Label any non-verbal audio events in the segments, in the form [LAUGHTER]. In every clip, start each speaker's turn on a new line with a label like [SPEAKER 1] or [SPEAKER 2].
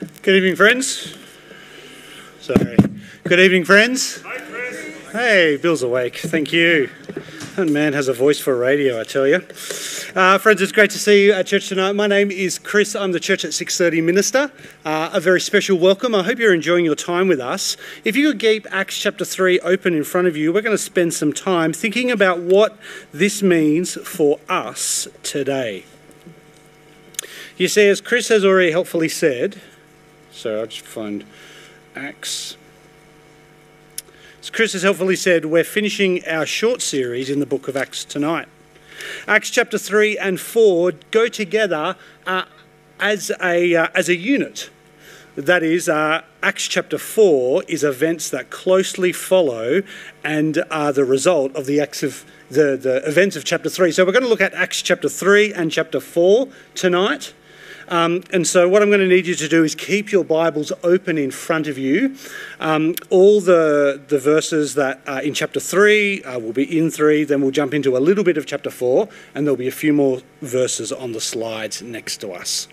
[SPEAKER 1] Good evening, friends. Sorry. Good evening, friends.
[SPEAKER 2] Hi, Chris.
[SPEAKER 1] Hey, Bill's awake. Thank you. That man has a voice for radio, I tell you. Uh, friends, it's great to see you at church tonight. My name is Chris. I'm the Church at 6:30 minister. Uh, a very special welcome. I hope you're enjoying your time with us. If you could keep Acts chapter 3 open in front of you, we're going to spend some time thinking about what this means for us today. You see, as Chris has already helpfully said, so I'll just find Acts. As Chris has helpfully said, we're finishing our short series in the book of Acts tonight. Acts chapter 3 and 4 go together uh, as, a, uh, as a unit. That is, uh, Acts chapter 4 is events that closely follow and are the result of the acts of the, the events of chapter 3. So we're going to look at Acts chapter 3 and chapter 4 tonight. Um, and so, what I'm going to need you to do is keep your Bibles open in front of you. Um, all the, the verses that are in chapter 3 uh, will be in 3, then we'll jump into a little bit of chapter 4, and there'll be a few more verses on the slides next to us.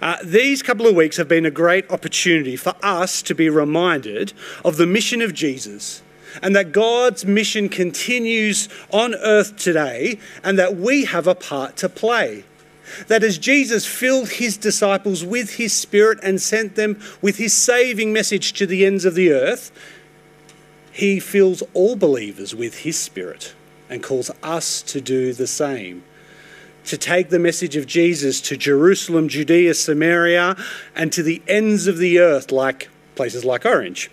[SPEAKER 1] Uh, these couple of weeks have been a great opportunity for us to be reminded of the mission of Jesus and that God's mission continues on earth today and that we have a part to play. That as Jesus filled his disciples with his Spirit and sent them with his saving message to the ends of the earth, he fills all believers with his Spirit and calls us to do the same. To take the message of Jesus to Jerusalem, Judea, Samaria, and to the ends of the earth, like places like Orange.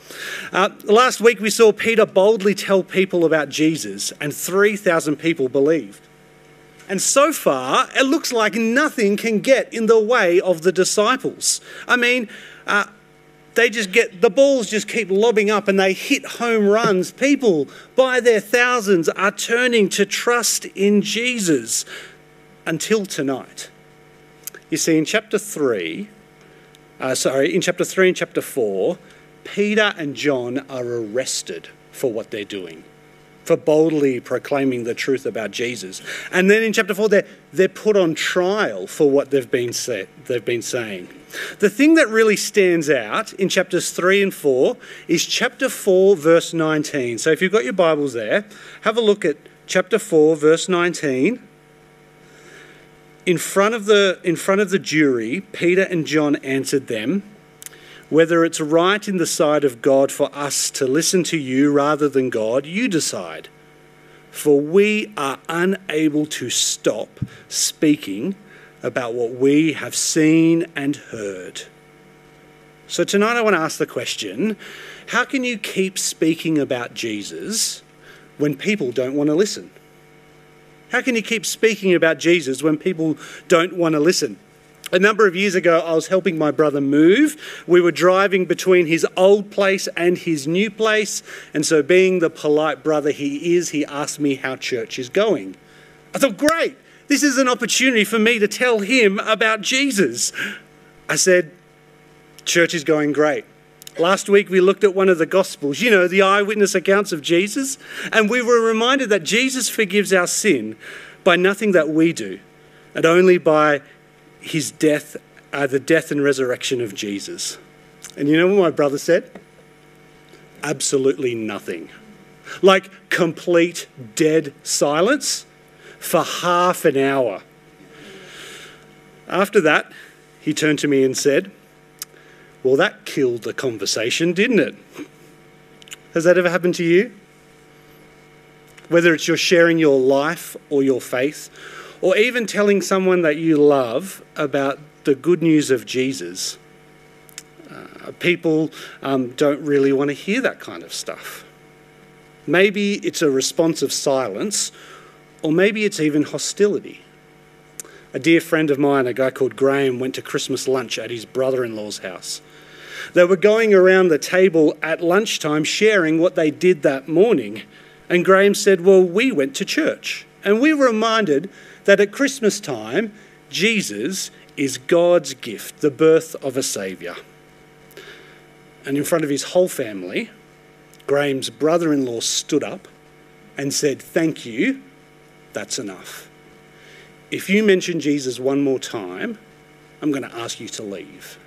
[SPEAKER 1] Uh, last week we saw Peter boldly tell people about Jesus, and 3,000 people believed. And so far, it looks like nothing can get in the way of the disciples. I mean, uh, they just get the balls just keep lobbing up and they hit home runs. People by their thousands are turning to trust in Jesus until tonight. You see, in chapter 3, uh, sorry, in chapter 3 and chapter 4, Peter and John are arrested for what they're doing for boldly proclaiming the truth about Jesus. And then in chapter 4, they're, they're put on trial for what they've been, say, they've been saying. The thing that really stands out in chapters 3 and 4 is chapter 4, verse 19. So if you've got your Bibles there, have a look at chapter 4, verse 19. In front of the, in front of the jury, Peter and John answered them whether it's right in the sight of God for us to listen to you rather than God, you decide. For we are unable to stop speaking about what we have seen and heard. So tonight I want to ask the question how can you keep speaking about Jesus when people don't want to listen? How can you keep speaking about Jesus when people don't want to listen? A number of years ago, I was helping my brother move. We were driving between his old place and his new place, and so, being the polite brother he is, he asked me how church is going. I thought, great, this is an opportunity for me to tell him about Jesus. I said, church is going great. Last week we looked at one of the Gospels, you know, the eyewitness accounts of Jesus, and we were reminded that Jesus forgives our sin by nothing that we do, and only by his death, uh, the death and resurrection of Jesus. And you know what my brother said? Absolutely nothing. Like complete dead silence for half an hour. After that, he turned to me and said, Well, that killed the conversation, didn't it? Has that ever happened to you? Whether it's you're sharing your life or your faith, or even telling someone that you love about the good news of Jesus. Uh, people um, don't really want to hear that kind of stuff. Maybe it's a response of silence, or maybe it's even hostility. A dear friend of mine, a guy called Graham, went to Christmas lunch at his brother in law's house. They were going around the table at lunchtime sharing what they did that morning. And Graham said, Well, we went to church. And we were reminded that at Christmas time, Jesus is God's gift, the birth of a Saviour. And in front of his whole family, Graham's brother in law stood up and said, Thank you, that's enough. If you mention Jesus one more time, I'm going to ask you to leave.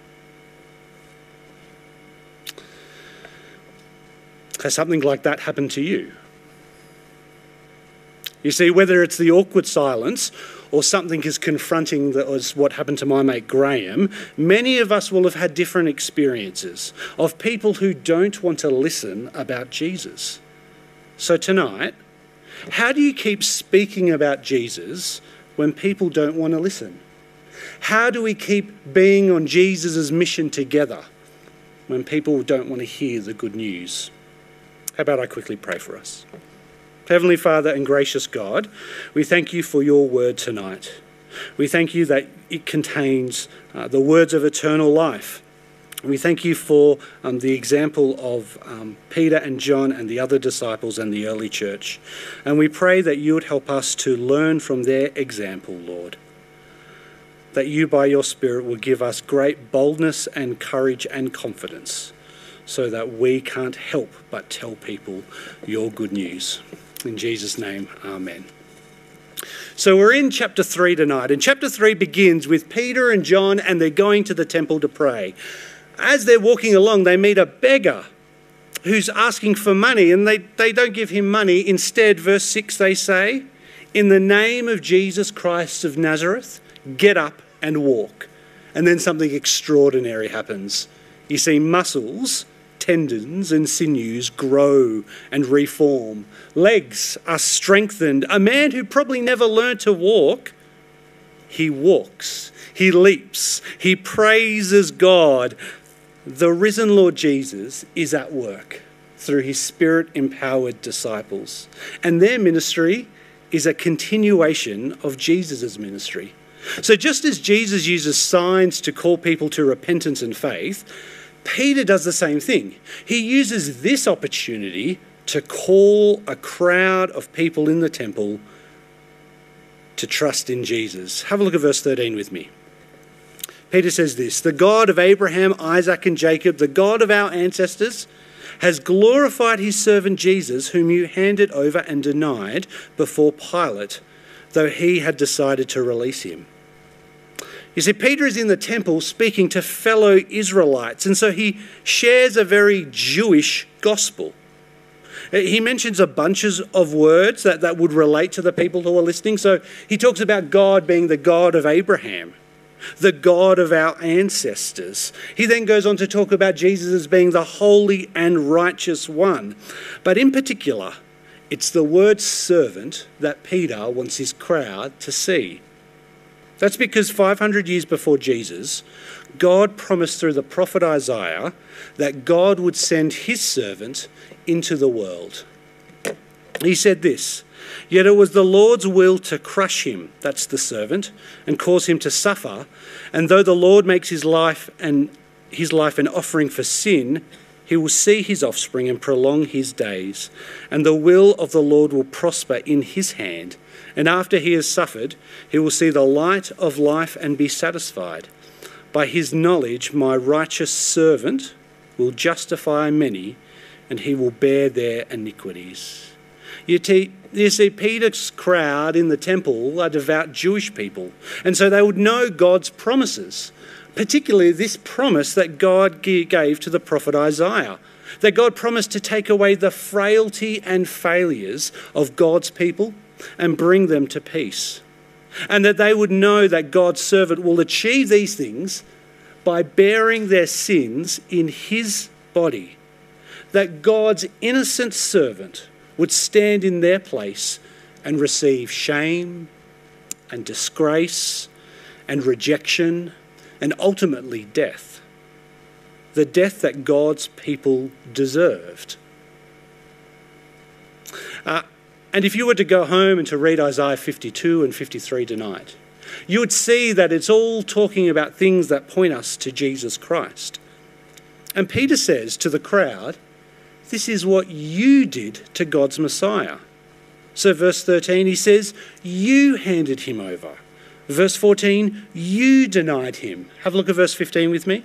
[SPEAKER 1] Has something like that happened to you? You see, whether it's the awkward silence or something is confronting was what happened to my mate Graham, many of us will have had different experiences of people who don't want to listen about Jesus. So tonight, how do you keep speaking about Jesus when people don't want to listen? How do we keep being on Jesus' mission together when people don't want to hear the good news? How about I quickly pray for us? Heavenly Father and gracious God, we thank you for your word tonight. We thank you that it contains uh, the words of eternal life. We thank you for um, the example of um, Peter and John and the other disciples and the early church. And we pray that you would help us to learn from their example, Lord. That you, by your Spirit, will give us great boldness and courage and confidence so that we can't help but tell people your good news. In Jesus' name, amen. So we're in chapter 3 tonight, and chapter 3 begins with Peter and John, and they're going to the temple to pray. As they're walking along, they meet a beggar who's asking for money, and they, they don't give him money. Instead, verse 6, they say, In the name of Jesus Christ of Nazareth, get up and walk. And then something extraordinary happens. You see, muscles tendons and sinews grow and reform. Legs are strengthened. A man who probably never learned to walk, he walks, he leaps, he praises God. The risen Lord Jesus is at work through his spirit empowered disciples. And their ministry is a continuation of Jesus' ministry. So, just as Jesus uses signs to call people to repentance and faith, Peter does the same thing. He uses this opportunity to call a crowd of people in the temple to trust in Jesus. Have a look at verse 13 with me. Peter says this The God of Abraham, Isaac, and Jacob, the God of our ancestors, has glorified his servant Jesus, whom you handed over and denied before Pilate, though he had decided to release him. You see, Peter is in the temple speaking to fellow Israelites, and so he shares a very Jewish gospel. Uh, he mentions a bunches of words that, that would relate to the people who are listening. So he talks about God being the God of Abraham, the God of our ancestors. He then goes on to talk about Jesus as being the holy and righteous one. But in particular, it's the word servant that Peter wants his crowd to see. That's because 500 years before Jesus, God promised through the prophet Isaiah that God would send his servant into the world. He said this Yet it was the Lord's will to crush him, that's the servant, and cause him to suffer. And though the Lord makes his life and his life an offering for sin, he will see his offspring and prolong his days, and the will of the Lord will prosper in his hand. And after he has suffered, he will see the light of life and be satisfied. By his knowledge, my righteous servant will justify many, and he will bear their iniquities. You, see, Peter's crowd in the temple are devout Jewish people, and so they would know God's promises, particularly this promise that God gave to the prophet Isaiah that God promised to take away the frailty and failures of God's people and bring them to peace. And that they would know that God's servant will achieve these things by bearing their sins in his body. That God's innocent servant would stand in their place and receive shame and disgrace and rejection and ultimately death. The death that God's people deserved. Uh, and if you were to go home and to read Isaiah 52 and 53 tonight, you would see that it's all talking about things that point us to Jesus Christ. And Peter says to the crowd, This is what you did to God's Messiah. So, verse 13, he says, You handed him over. Verse 14, you denied him. Have a look at verse 15 with me.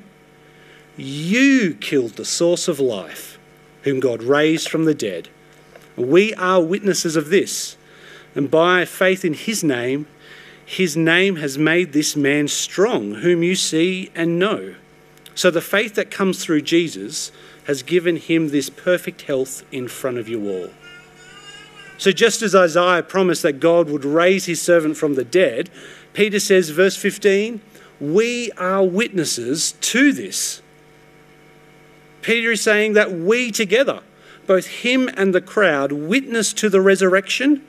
[SPEAKER 1] You killed the source of life, whom God raised from the dead we are witnesses of this. And by faith in his name, his name has made this man strong, whom you see and know. So the faith that comes through Jesus has given him this perfect health in front of you all. So, just as Isaiah promised that God would raise his servant from the dead, Peter says, verse 15, we are witnesses to this. Peter is saying that we together, both him and the crowd, witness to the resurrection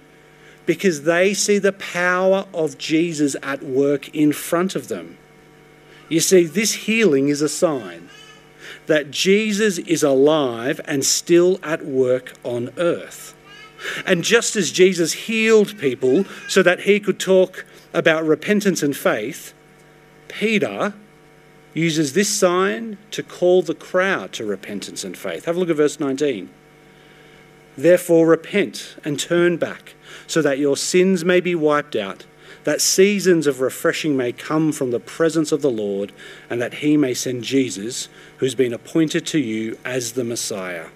[SPEAKER 1] because they see the power of Jesus at work in front of them. You see, this healing is a sign that Jesus is alive and still at work on earth. And just as Jesus healed people so that he could talk about repentance and faith, Peter uses this sign to call the crowd to repentance and faith. Have a look at verse 19. Therefore, repent and turn back so that your sins may be wiped out, that seasons of refreshing may come from the presence of the Lord, and that he may send Jesus, who's been appointed to you as the Messiah.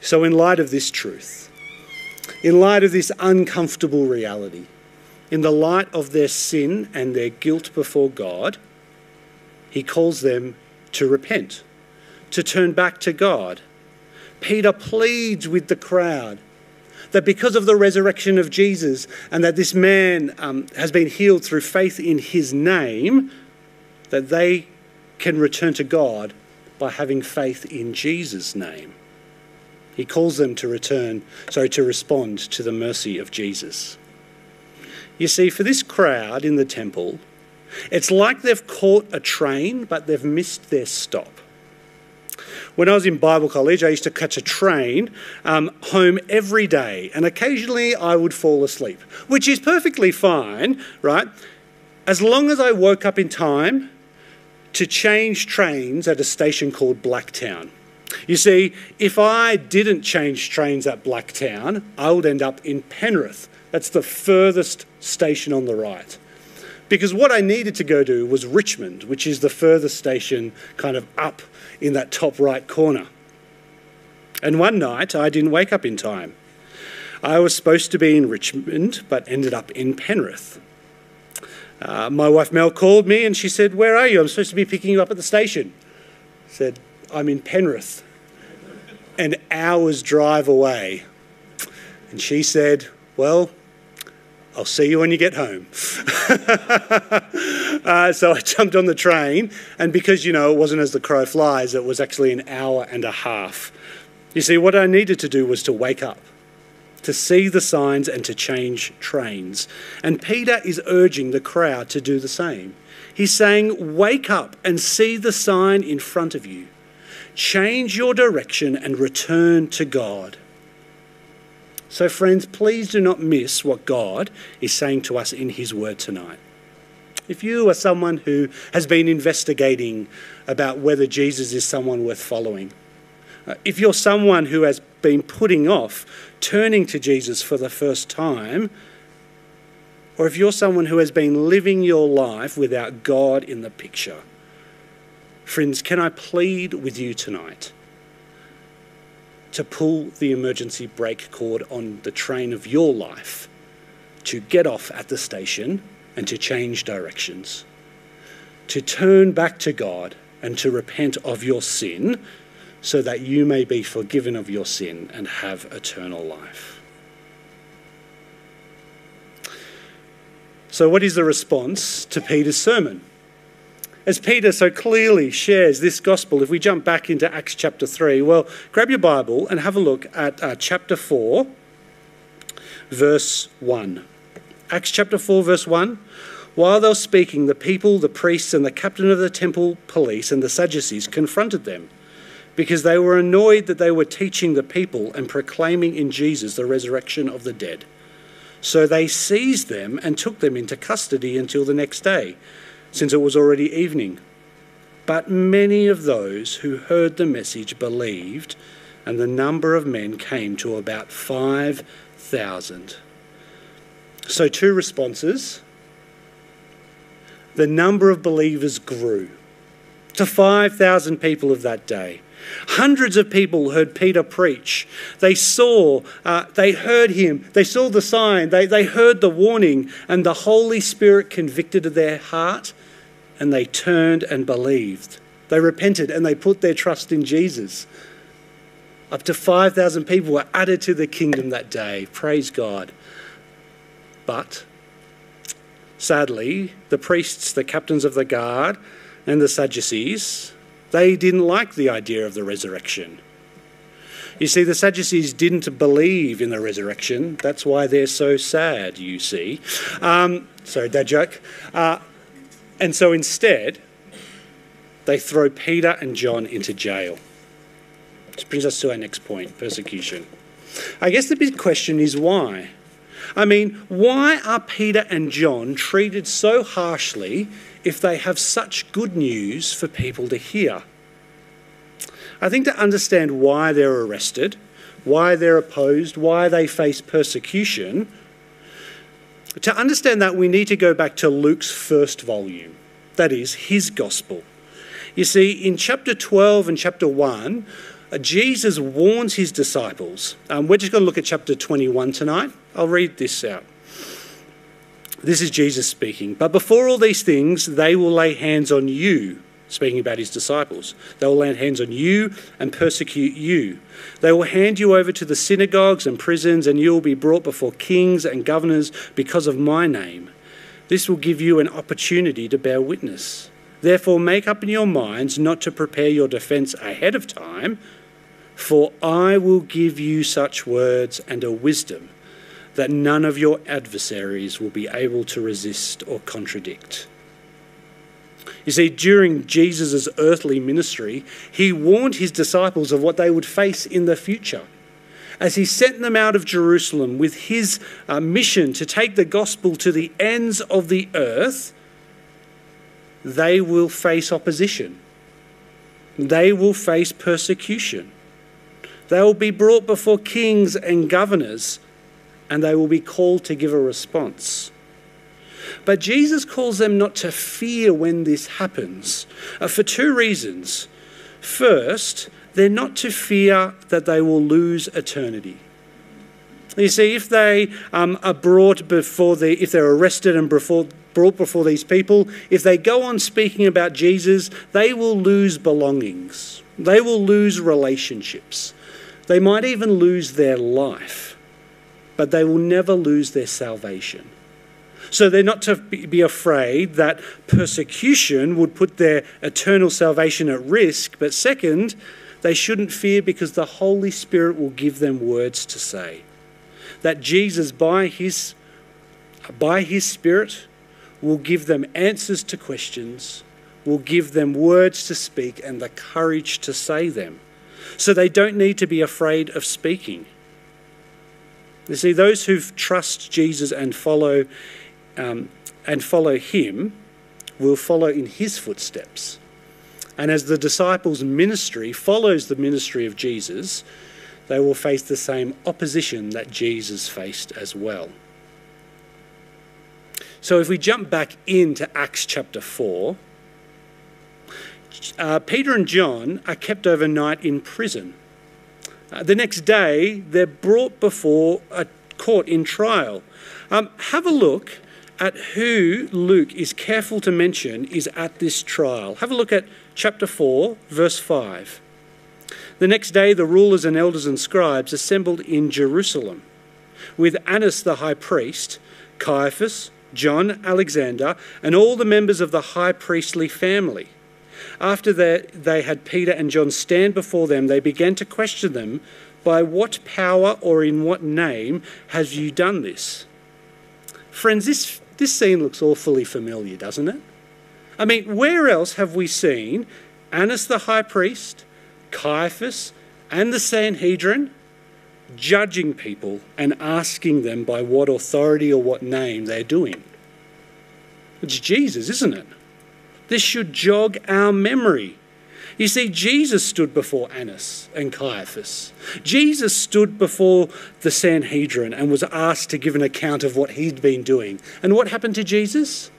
[SPEAKER 1] So, in light of this truth, in light of this uncomfortable reality, in the light of their sin and their guilt before God, he calls them to repent, to turn back to God. Peter pleads with the crowd that because of the resurrection of Jesus and that this man um, has been healed through faith in his name, that they can return to God by having faith in Jesus' name. He calls them to return, so to respond to the mercy of Jesus. You see, for this crowd in the temple, it's like they've caught a train, but they've missed their stop. When I was in Bible college, I used to catch a train um, home every day, and occasionally I would fall asleep, which is perfectly fine, right? As long as I woke up in time to change trains at a station called Blacktown. You see, if I didn't change trains at Blacktown, I would end up in Penrith. That's the furthest station on the right. Because what I needed to go to was Richmond, which is the furthest station kind of up in that top right corner. And one night I didn't wake up in time. I was supposed to be in Richmond, but ended up in Penrith. Uh, my wife Mel called me and she said, Where are you? I'm supposed to be picking you up at the station. I said, I'm in Penrith, an hour's drive away. And she said, Well, I'll see you when you get home. [LAUGHS] uh, so I jumped on the train, and because, you know, it wasn't as the crow flies, it was actually an hour and a half. You see, what I needed to do was to wake up, to see the signs, and to change trains. And Peter is urging the crowd to do the same. He's saying, Wake up and see the sign in front of you. Change your direction and return to God. So, friends, please do not miss what God is saying to us in His Word tonight. If you are someone who has been investigating about whether Jesus is someone worth following, uh, if you're someone who has been putting off turning to Jesus for the first time, or if you're someone who has been living your life without God in the picture, friends, can I plead with you tonight? To pull the emergency brake cord on the train of your life, to get off at the station and to change directions, to turn back to God and to repent of your sin so that you may be forgiven of your sin and have eternal life. So, what is the response to Peter's sermon? As Peter so clearly shares this gospel, if we jump back into Acts chapter 3, well, grab your Bible and have a look at uh, chapter 4, verse 1. Acts chapter 4, verse 1. While they were speaking, the people, the priests, and the captain of the temple police and the Sadducees confronted them because they were annoyed that they were teaching the people and proclaiming in Jesus the resurrection of the dead. So they seized them and took them into custody until the next day since it was already evening. But many of those who heard the message believed, and the number of men came to about 5,000. So, two responses. The number of believers grew to 5,000 people of that day. Hundreds of people heard Peter preach. They saw, uh, they heard him, they saw the sign, they, they heard the warning, and the Holy Spirit convicted of their heart and they turned and believed They repented and they put their trust in Jesus. Up to 5,000 people were added to the kingdom that day. Praise God. But sadly, the priests, the captains of the guard, and the Sadducees, they didn't like the idea of the resurrection. You see, the Sadducees didn't believe in the resurrection. That's why they're so sad, you see. Um, sorry, that joke. Uh, and so instead, they throw Peter and John into jail. Which brings us to our next point persecution. I guess the big question is why? I mean, why are Peter and John treated so harshly if they have such good news for people to hear? I think to understand why they're arrested, why they're opposed, why they face persecution, to understand that we need to go back to Luke's first volume, that is, his gospel. You see, in chapter 12 and chapter 1, uh, Jesus warns his disciples. Um, we're just going to look at chapter 21 tonight. I'll read this out. This is Jesus speaking. But before all these things, they will lay hands on you speaking about his disciples. They will lay hands on you and persecute you. They will hand you over to the synagogues and prisons, and you will be brought before kings and governors because of my name. This will give you an opportunity to bear witness. Therefore, make up in your minds not to prepare your defense ahead of time, for I will give you such words and a wisdom that none of your adversaries will be able to resist or contradict. You see, during Jesus' earthly ministry, he warned his disciples of what they would face in the future. As he sent them out of Jerusalem with his uh, mission to take the gospel to the ends of the earth, they will face opposition. They will face persecution. They will be brought before kings and governors, and they will be called to give a response. But Jesus calls them not to fear when this happens uh, for two reasons. First, they're not to fear that they will lose eternity. You see, if they um, are brought before the, if they're arrested and before, brought before these people, if they go on speaking about Jesus, they will lose belongings. They will lose relationships. They might even lose their life, but they will never lose their salvation. So they're not to be afraid that persecution would put their eternal salvation at risk. But second, they shouldn't fear because the Holy Spirit will give them words to say. That Jesus, by his, by his Spirit, will give them answers to questions, will give them words to speak, and the courage to say them. So they don't need to be afraid of speaking. You see, those who trust Jesus and follow um, and follow him will follow in his footsteps. And as the disciples' ministry follows the ministry of Jesus, they will face the same opposition that Jesus faced as well. So if we jump back into Acts chapter 4, uh, Peter and John are kept overnight in prison. Uh, the next day, they're brought before a court in trial. Um, have a look at who Luke is careful to mention is at this trial. Have a look at chapter 4, verse 5. The next day, the rulers and elders and scribes assembled in Jerusalem with Annas the high priest, Caiaphas, John, Alexander, and all the members of the high priestly family. After they had Peter and John stand before them, they began to question them By what power or in what name have you done this? Friends, this this scene looks awfully familiar, doesn't it? I mean, where else have we seen Annas the high priest, Caiaphas, and the Sanhedrin judging people and asking them by what authority or what name they're doing? It's Jesus, isn't it? This should jog our memory. You see, Jesus stood before Annas and Caiaphas. Jesus stood before the Sanhedrin and was asked to give an account of what he'd been doing. And what happened to Jesus?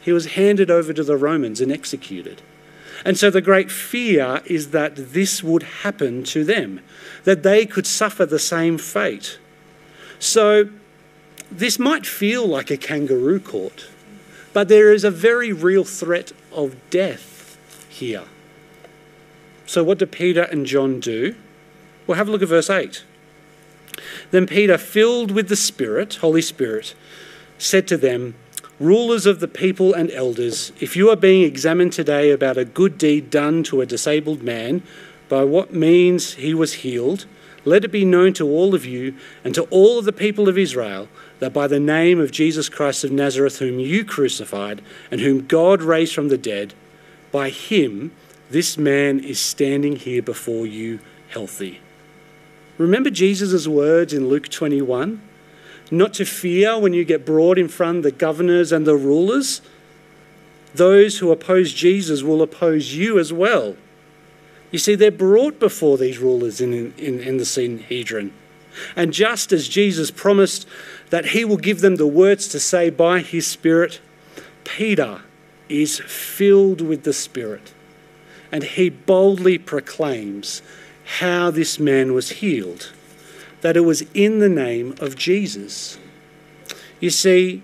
[SPEAKER 1] He was handed over to the Romans and executed. And so the great fear is that this would happen to them, that they could suffer the same fate. So this might feel like a kangaroo court, but there is a very real threat of death here. So, what do Peter and John do? Well, have a look at verse 8. Then Peter, filled with the Spirit, Holy Spirit, said to them, Rulers of the people and elders, if you are being examined today about a good deed done to a disabled man, by what means he was healed, let it be known to all of you and to all of the people of Israel that by the name of Jesus Christ of Nazareth, whom you crucified and whom God raised from the dead, by him this man is standing here before you healthy. Remember Jesus' words in Luke 21? Not to fear when you get brought in front of the governors and the rulers. Those who oppose Jesus will oppose you as well. You see, they're brought before these rulers in, in, in the Sanhedrin. And just as Jesus promised that he will give them the words to say by his Spirit, Peter is filled with the Spirit. And he boldly proclaims how this man was healed, that it was in the name of Jesus. You see,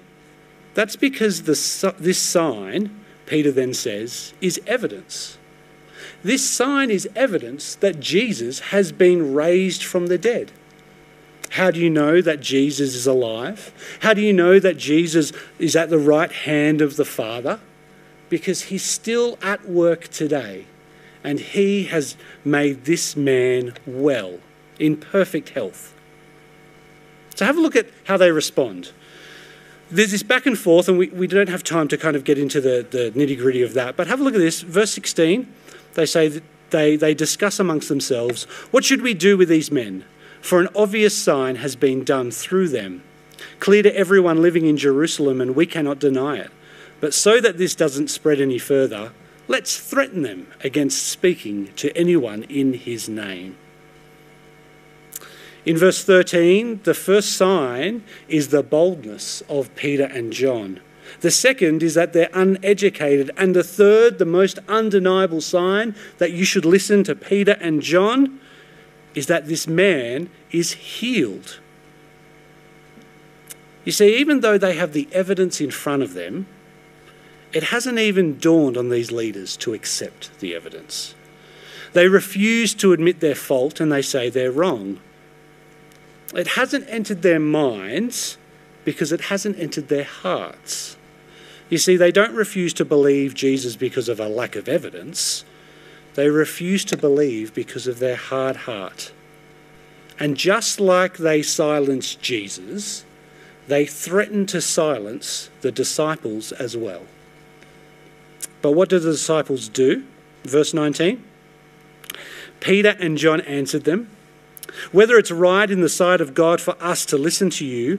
[SPEAKER 1] that's because the, this sign, Peter then says, is evidence. This sign is evidence that Jesus has been raised from the dead. How do you know that Jesus is alive? How do you know that Jesus is at the right hand of the Father? Because he's still at work today and he has made this man well, in perfect health. So have a look at how they respond. There's this back and forth, and we, we don't have time to kind of get into the, the nitty gritty of that, but have a look at this. Verse 16 they say that they, they discuss amongst themselves, What should we do with these men? For an obvious sign has been done through them, clear to everyone living in Jerusalem, and we cannot deny it. But so that this doesn't spread any further, let's threaten them against speaking to anyone in his name. In verse 13, the first sign is the boldness of Peter and John. The second is that they're uneducated. And the third, the most undeniable sign that you should listen to Peter and John, is that this man is healed. You see, even though they have the evidence in front of them, it hasn't even dawned on these leaders to accept the evidence. They refuse to admit their fault and they say they're wrong. It hasn't entered their minds because it hasn't entered their hearts. You see, they don't refuse to believe Jesus because of a lack of evidence. They refuse to believe because of their hard heart. And just like they silenced Jesus, they threaten to silence the disciples as well. But what do the disciples do? Verse 19 Peter and John answered them, Whether it's right in the sight of God for us to listen to you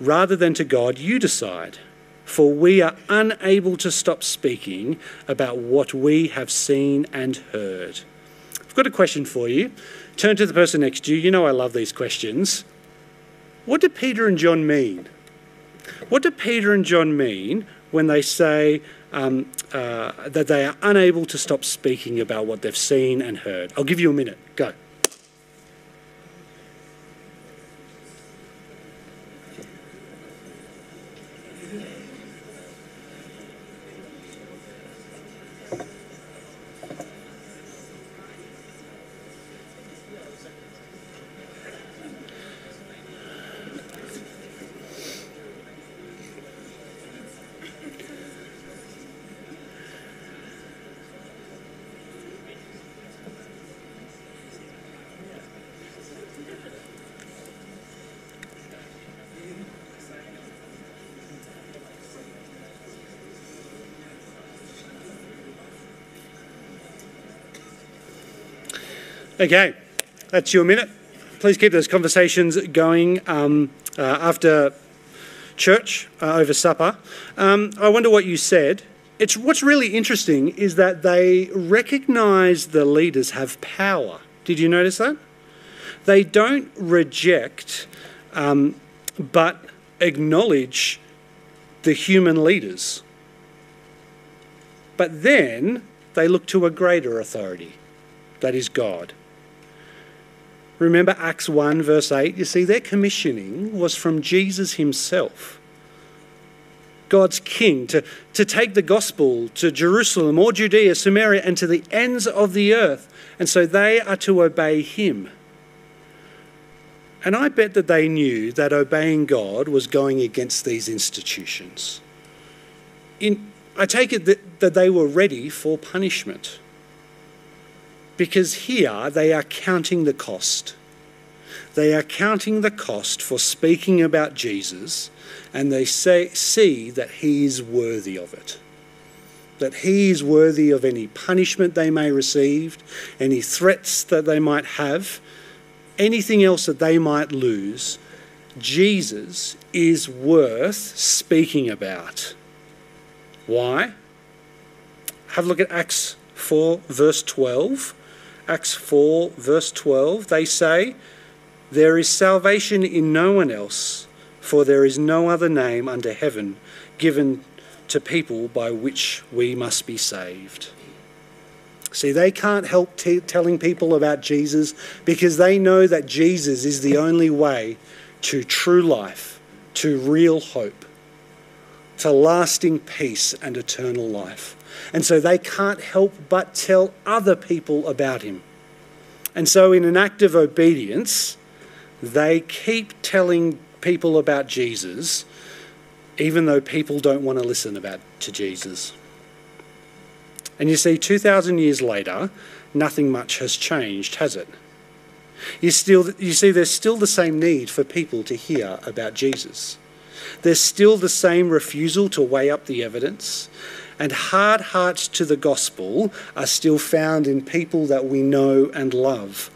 [SPEAKER 1] rather than to God, you decide for we are unable to stop speaking about what we have seen and heard. I've got a question for you. Turn to the person next to you. You know I love these questions. What do Peter and John mean? What do Peter and John mean when they say um, uh, that they are unable to stop speaking about what they've seen and heard? I'll give you a minute. Go. Okay, that's your minute. Please keep those conversations going um, uh, after church, uh, over supper. Um, I wonder what you said. It's, what's really interesting is that they recognise the leaders have power. Did you notice that? They don't reject, um, but acknowledge the human leaders. But then they look to a greater authority, that is God. Remember Acts 1, verse 8? You see, their commissioning was from Jesus himself. God's king, to, to take the gospel to Jerusalem or Judea, Samaria, and to the ends of the earth. And so they are to obey him. And I bet that they knew that obeying God was going against these institutions. In, I take it that, that they were ready for punishment. Because here they are counting the cost. They are counting the cost for speaking about Jesus and they say, see that he is worthy of it. That he is worthy of any punishment they may receive, any threats that they might have, anything else that they might lose. Jesus is worth speaking about. Why? Have a look at Acts 4, verse 12. Acts 4, verse 12. They say, There is salvation in no one else, for there is no other name under heaven given to people by which we must be saved. See, they can't help t- telling people about Jesus because they know that Jesus is the only way to true life, to real hope, to lasting peace and eternal life. And so they can't help but tell other people about him. And so, in an act of obedience, they keep telling people about Jesus, even though people don't want to listen about to Jesus. And you see, 2,000 years later, nothing much has changed, has it? You, still, you see, there's still the same need for people to hear about Jesus. There's still the same refusal to weigh up the evidence, and hard hearts to the gospel are still found in people that we know and love.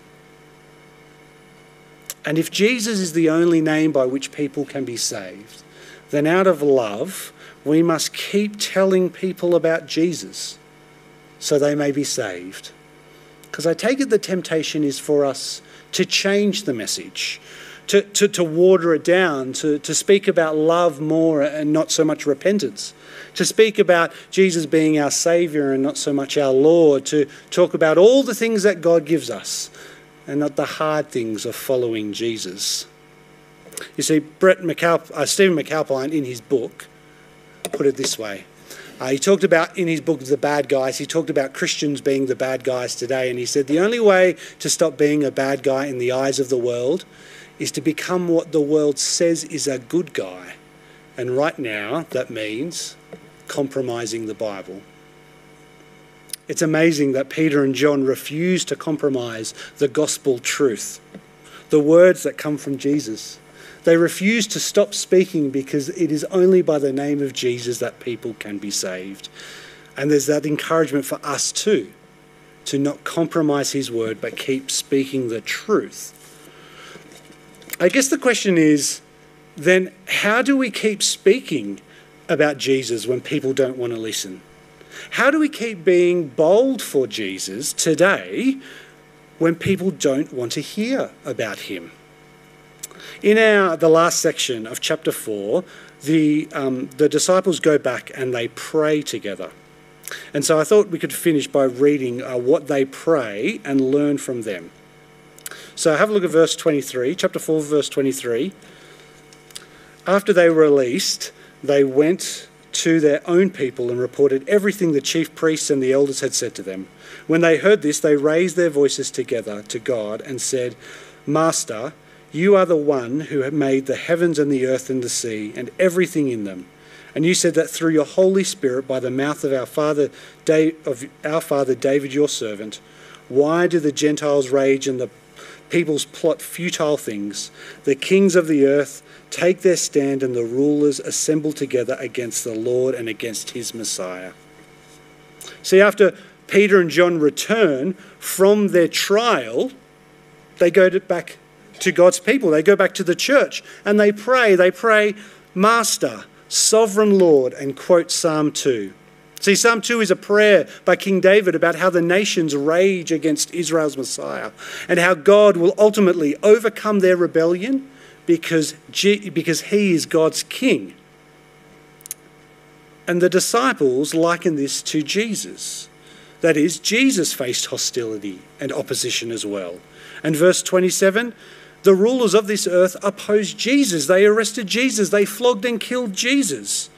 [SPEAKER 1] And if Jesus is the only name by which people can be saved, then out of love, we must keep telling people about Jesus so they may be saved. Because I take it the temptation is for us to change the message, to, to, to water it down, to, to speak about love more and not so much repentance, to speak about Jesus being our Saviour and not so much our Lord, to talk about all the things that God gives us and not the hard things of following Jesus. You see, Brett McAlp- uh, Stephen McAlpine in his book put it this way. Uh, he talked about in his book, The Bad Guys, he talked about Christians being the bad guys today. And he said the only way to stop being a bad guy in the eyes of the world is to become what the world says is a good guy. And right now, that means compromising the Bible. It's amazing that Peter and John refuse to compromise the gospel truth, the words that come from Jesus. They refuse to stop speaking because it is only by the name of Jesus that people can be saved. And there's that encouragement for us too to not compromise his word but keep speaking the truth. I guess the question is then, how do we keep speaking about Jesus when people don't want to listen? How do we keep being bold for Jesus today when people don't want to hear about him? In our the last section of chapter four, the um, the disciples go back and they pray together, and so I thought we could finish by reading uh, what they pray and learn from them. So have a look at verse twenty three, chapter four, verse twenty three. After they were released, they went to their own people and reported everything the chief priests and the elders had said to them. When they heard this, they raised their voices together to God and said, Master, you are the one who made the heavens and the earth and the sea and everything in them. And you said that through your Holy Spirit, by the mouth of our father, of our father David, your servant, why do the Gentiles rage and the peoples plot futile things? The kings of the earth take their stand and the rulers assemble together against the Lord and against his Messiah. See, after Peter and John return from their trial, they go to back to God's people. They go back to the church and they pray. They pray, Master, Sovereign Lord, and quote Psalm 2. See, Psalm 2 is a prayer by King David about how the nations rage against Israel's Messiah and how God will ultimately overcome their rebellion because, because he is God's king. And the disciples liken this to Jesus. That is, Jesus faced hostility and opposition as well. And verse 27 the rulers of this earth opposed Jesus. They arrested Jesus. They flogged and killed Jesus.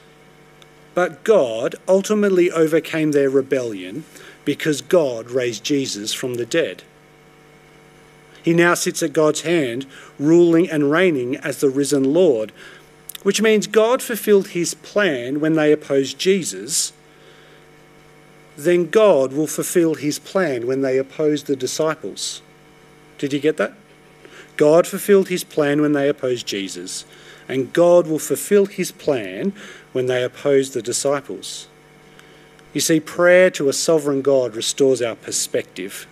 [SPEAKER 1] But God ultimately overcame their rebellion because God raised Jesus from the dead. He now sits at God's hand, ruling and reigning as the risen Lord, which means God fulfilled his plan when they opposed Jesus. Then God will fulfill his plan when they oppose the disciples. Did you get that? God fulfilled his plan when they opposed Jesus, and God will fulfill his plan when they oppose the disciples. You see, prayer to a sovereign God restores our perspective.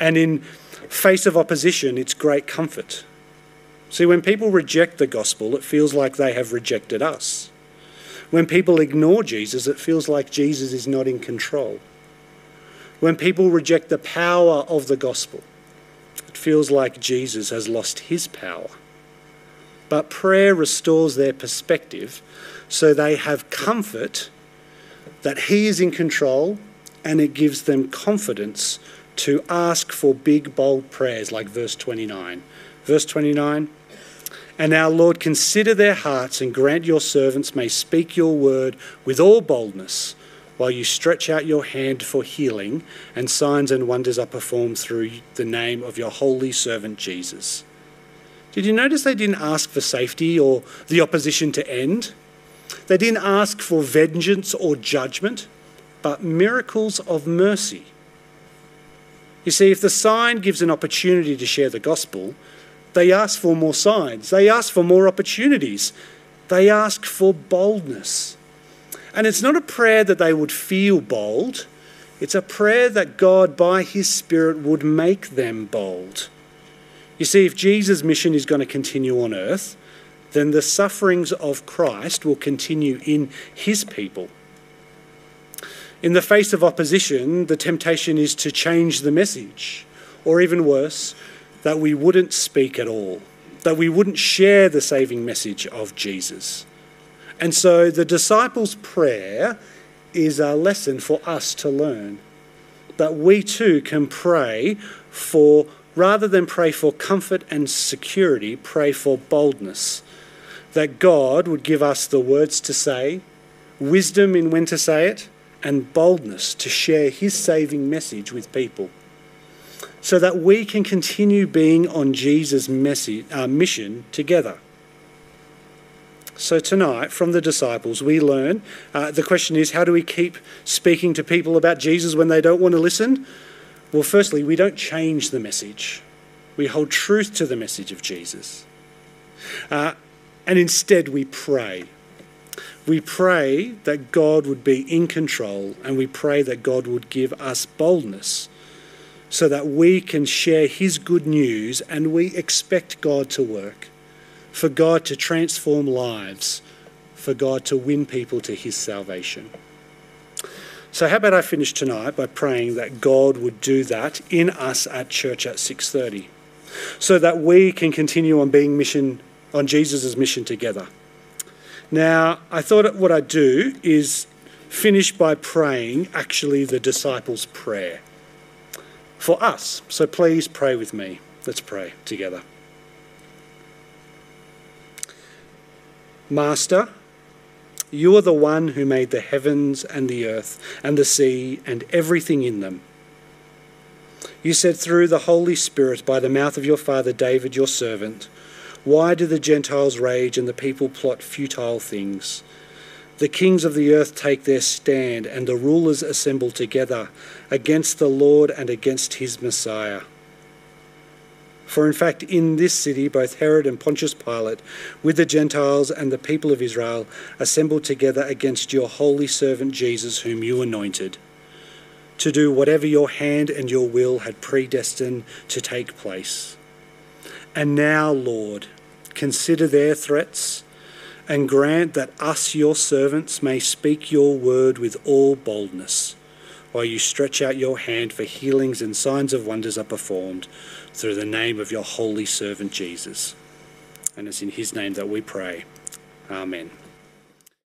[SPEAKER 1] And in face of opposition, it's great comfort. See, when people reject the gospel, it feels like they have rejected us. When people ignore Jesus, it feels like Jesus is not in control. When people reject the power of the gospel, it feels like Jesus has lost his power. But prayer restores their perspective so they have comfort that he is in control and it gives them confidence to ask for big, bold prayers like verse 29. Verse 29 And now, Lord, consider their hearts and grant your servants may speak your word with all boldness while you stretch out your hand for healing and signs and wonders are performed through the name of your holy servant Jesus. Did you notice they didn't ask for safety or the opposition to end? They didn't ask for vengeance or judgment, but miracles of mercy. You see, if the sign gives an opportunity to share the gospel, they ask for more signs, they ask for more opportunities, they ask for boldness. And it's not a prayer that they would feel bold, it's a prayer that God, by His Spirit, would make them bold. You see, if Jesus' mission is going to continue on earth, then the sufferings of Christ will continue in His people. In the face of opposition, the temptation is to change the message, or even worse, that we wouldn't speak at all, that we wouldn't share the saving message of Jesus. And so the disciples' prayer is a lesson for us to learn that we too can pray for, rather than pray for comfort and security, pray for boldness. That God would give us the words to say, wisdom in when to say it, and boldness to share his saving message with people so that we can continue being on Jesus' message, uh, mission together. So, tonight, from the disciples, we learn uh, the question is how do we keep speaking to people about Jesus when they don't want to listen? Well, firstly, we don't change the message, we hold truth to the message of Jesus. Uh, and instead, we pray. We pray that God would be in control and we pray that God would give us boldness so that we can share His good news and we expect God to work, for God to transform lives, for God to win people to His salvation. So how about I finish tonight by praying that God would do that in us at church at 6:30 so that we can continue on being mission on Jesus' mission together. Now, I thought what I'd do is finish by praying actually the disciples' prayer for us. So please pray with me. Let's pray together. Master, you are the one who made the heavens and the earth and the sea and everything in them. You said through the Holy Spirit by the mouth of your father David, your servant, why do the Gentiles rage and the people plot futile things? The kings of the earth take their stand, and the rulers assemble together against the Lord and against his Messiah. For in fact, in this city, both Herod and Pontius Pilate, with the Gentiles and the people of Israel, assembled together against your holy servant Jesus, whom you anointed, to do whatever your hand and your will had predestined to take place. And now, Lord, consider their threats and grant that us, your servants, may speak your word with all boldness, while you stretch out your hand for healings and signs of wonders are performed through the name of your holy servant Jesus. And it's in his name that we pray. Amen.